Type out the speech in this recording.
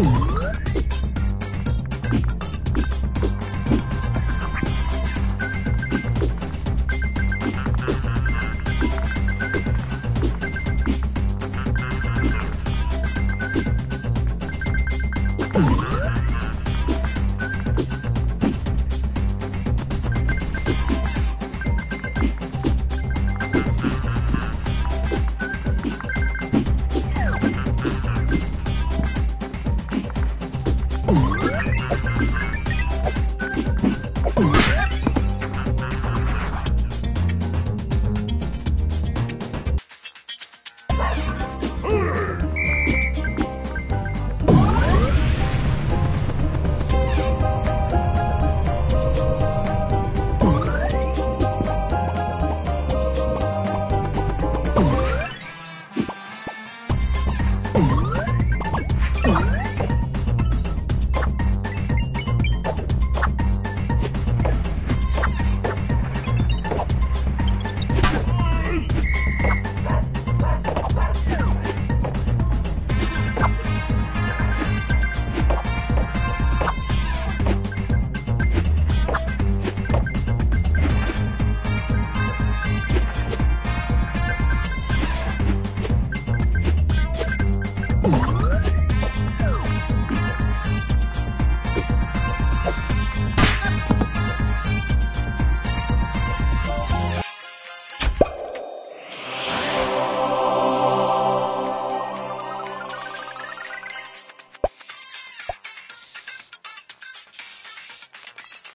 Um.